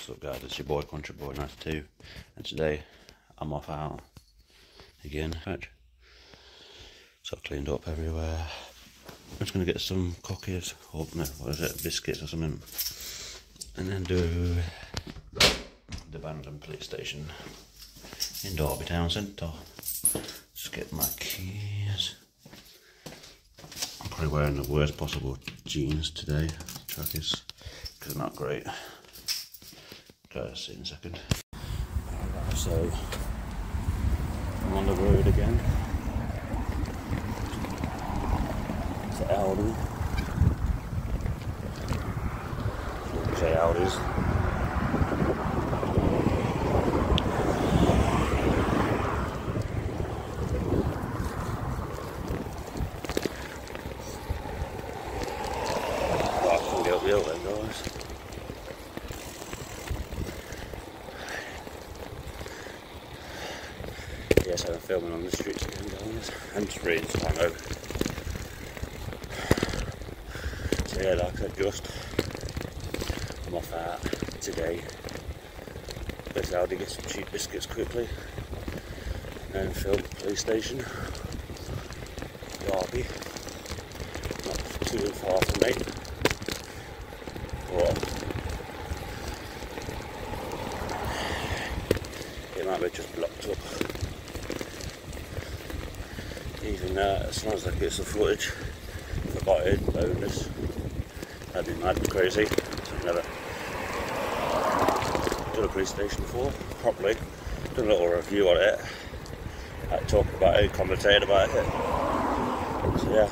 What's up guys, it's your boy Country Boy 92 and today I'm off out again. So I've cleaned up everywhere. I'm just going to get some cookies, or no, what is it, biscuits or something. And then do the abandoned police station in Derby Town Centre. Just get my keys. I'm probably wearing the worst possible jeans today, trackies, because they're not great. See in a second. So I'm on the road again. To Aldi. Say Aldi's. Right, I can get up the hill then, guys. On the streets. And just reading some over. So yeah, like I said, just I'm off out today. Go to Aldi, get some cheap biscuits quickly. And then film the police station. Derby. Not too far from me. But it might be just blocked up. Even that, as long as I get some footage for buying bonus, that'd be mad crazy. So I've never done a police station before, properly. Done a little review on it, like talking about it, commentating about it. So yeah,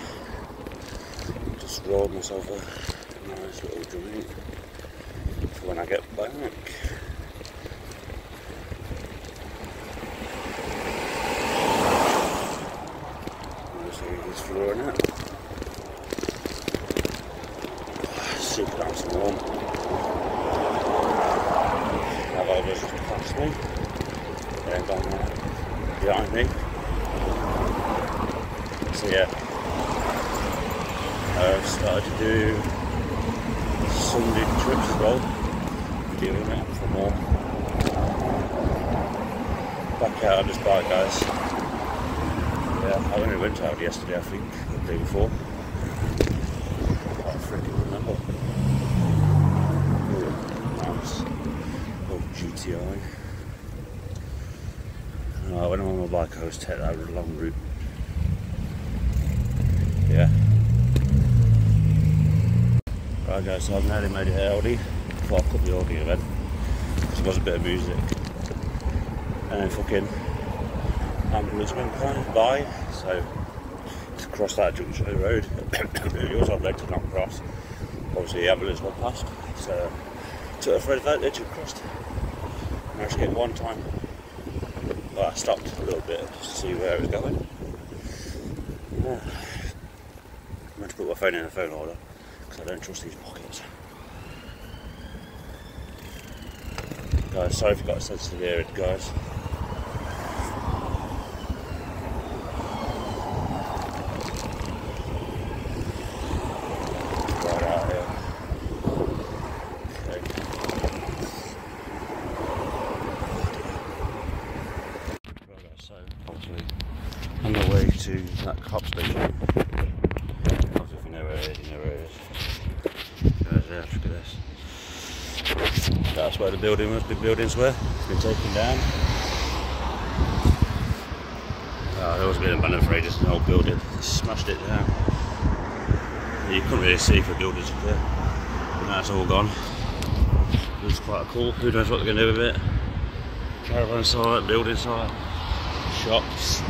just rolled myself a nice little joint for when I get back. Obviously, he's flooring it. Super nice and warm. Have others just past me. Then gone there behind. So yeah, uh, I've started to do Sunday trips as well. Doing that for more. Back out on this bike, guys. Yeah, I only went out yesterday, I think, the day before. I freaking remember. Ooh, nice. Old GTI. Bike, I always take that long route. Yeah. Right, guys, so I've nearly made it Aldi. Before I cut the audio then. Because was a bit of music. And then fucking ambulance went by, so to cross that junction road, it was on leg to not cross. Obviously, the ambulance went past, so took a Fred advantage and crossed. Managed to get one time. But I stopped a little bit just to see where it was going. Yeah. I meant to put my phone in the phone holder because I don't trust these pockets. Guys, sorry if you've got a sensitive ear, guys. Right out here. Okay. Right, guys, so obviously on the way to that cop station. Obviously if you know where it is, you know where it is. Guys, yeah, look at this. That's where the building was, big buildings were. It's been taken down. Ah, oh, there was a bit of abandoned for ages, an old building. Smashed it down. You couldn't really see for buildings up there. And that's all gone. It was quite cool. Who knows what they're going to do with it? Caravan site, building site, shops,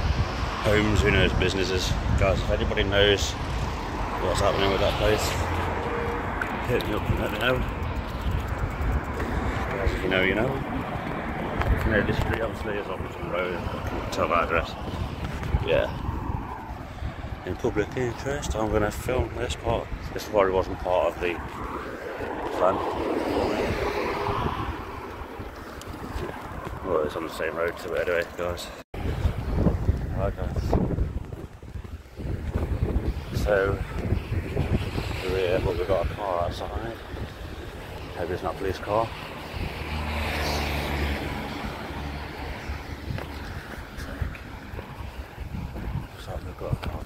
homes, who knows, businesses. Guys, if anybody knows what's happening with that place, hit me up and let me know. Guys, if you know, you know. If you know this street, obviously, is Robinson Road. I can tell that address. Yeah. In public interest, I'm going to film this part. This probably wasn't part of the plan. Well, it's on the same road to it anyway, guys. Right, guys. So, rear, well, we've got a car outside. Hope it's not a police car. So we've got a car,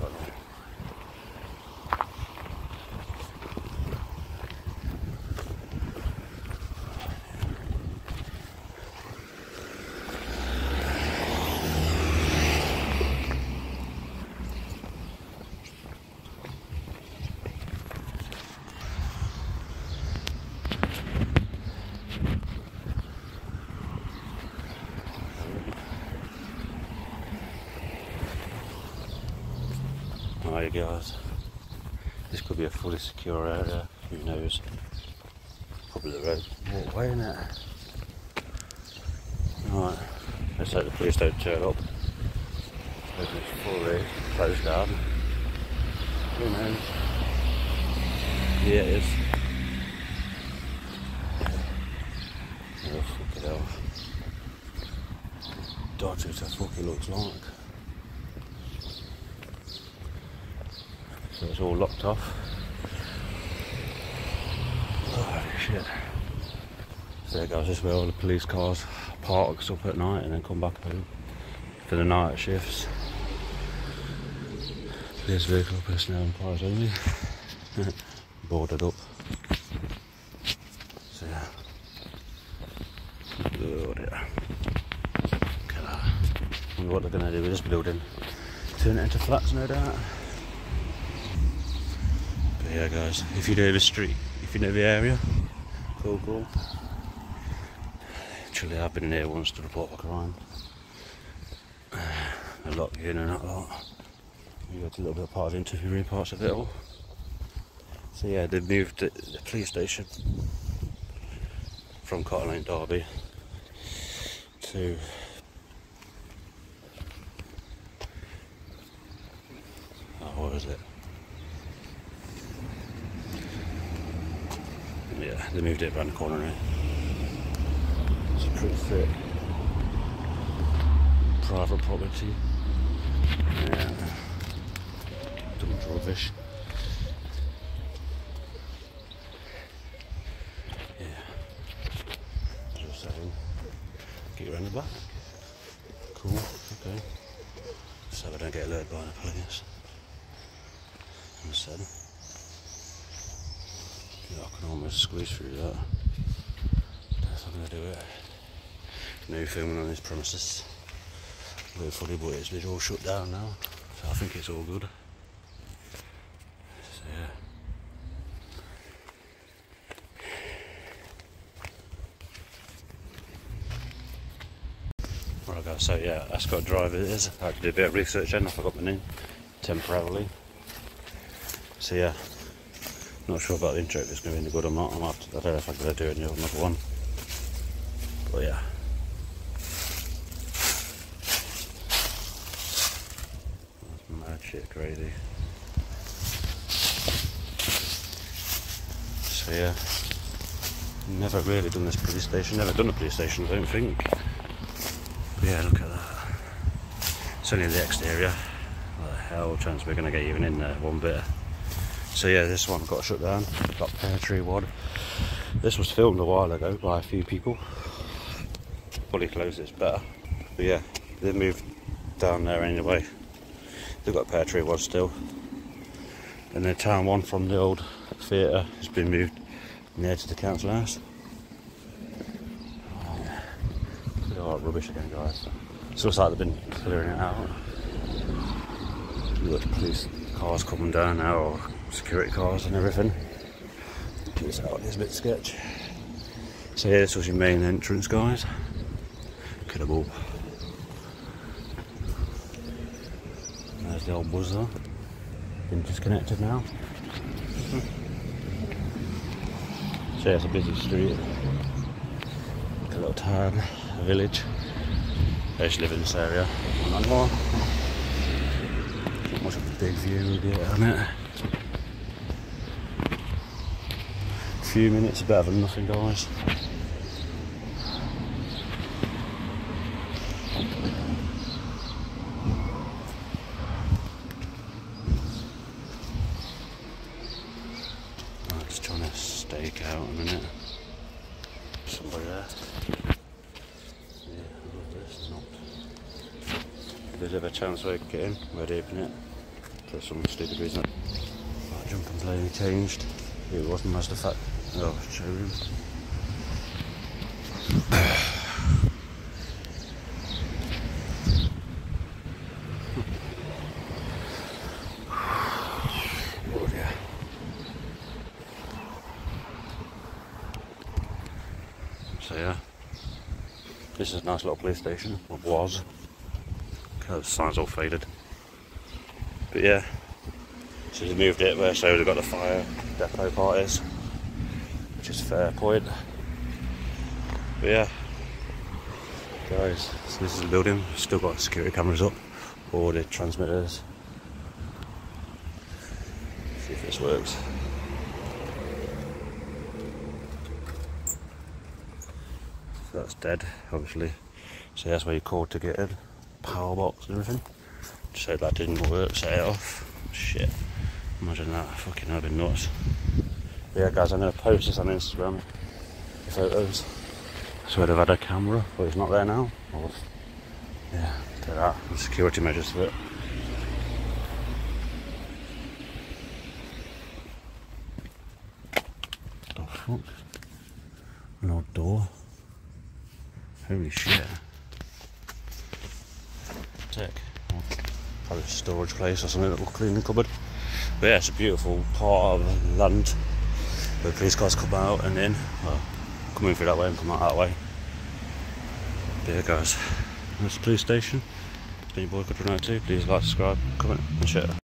guys. This could be a fully secure area. Who knows? Probably the road walkway, isn't it? Right. Let's hope the police don't turn up. Open it's fully closed down. Who knows? Yeah, it is. Oh, fucking hell. Dodgy as it fucking looks like. So it's all locked off. Shit. So there goes this where all the police cars parks up at night and then come back home for the night shifts. Police vehicle personnel and cars only. Boarded up. So yeah. At that. Wonder what they're gonna do with this building. Turn it into flats no doubt. Yeah guys, if you know the street, if you know the area, cool cool. Actually I've been here once to report a crime. A lot in and that lot. We got a little bit of part of interviewing parts of it all. So yeah, they moved the, the police station from Cotton Lane Derby to oh, what is it? Yeah, they moved it around the corner now. It's a pretty thick. Private property. Yeah. Dumped rubbish. Yeah. Just saying. Get around the back. Cool, okay. So I don't get alerted by the police. Instead. Yeah, I can almost squeeze through that. That's going to do it. No filming on this premises. Funny, but it's been all shut down now. So I think it's all good. So yeah. Right guys, so yeah, Ascot Drive it is. I had to do a bit of research then, I forgot my name temporarily. So yeah, not sure about the intro if it's going to be any good or not. I'm to, I don't know if I'm going to do another one. But yeah. That's mad shit crazy. So yeah, never really done this police station. Never done a police station, I don't think. But yeah, look at that. It's only the exterior. What the hell chance we're going to get even in there one bit. So yeah, this one got shut down. Got Pear Tree One. This was filmed a while ago by a few people. Fully closed it's better. But yeah, they moved down there anyway. They've got Pear Tree One still. And the town one from the old theatre has been moved near to the council house. That rubbish again guys. It looks like they've been clearing it out. You've got police cars coming down now, or security cars and everything. This out is a bit sketch. So yeah, this was your main entrance, guys. Have. There's the old buzzer. Been disconnected now. So yeah, it's a busy street. A little town, a village. I used to live in this area. Not much of a big view it. A few minutes better than nothing, guys. I'm just trying to stake out a minute. Somebody there. Yeah, this. Not. If there's ever a chance can get in, we'd open it. for some stupid reason. Right, jump and play changed. It wasn't Mazda Fat. Oh, yeah. So yeah, this is a nice little police station. It was. Because the sign's all faded. But yeah, so they moved it where so they've got the fire depot part is, which is fair point. But yeah, guys, so this is the building. Still got security cameras up, all the transmitters. See if this works. So that's dead, obviously. So that's where you call to get in. Power box and everything. Just said that didn't work, set it off. Shit. Imagine that, fucking be nuts. But yeah guys, I'm gonna post this on Instagram. The photos. So I'd have had a camera, but it's not there now. Or, yeah, do that. And security measures for it. The fuck? No door. Holy shit. Tick. Probably a storage place or something, little cleaning cupboard. But yeah, it's a beautiful part of land where police cars come out and in. Well, come in through that way and come out that way. But yeah, guys, that's the police station. Been your boy, Good Too. Please like, subscribe, comment, and share.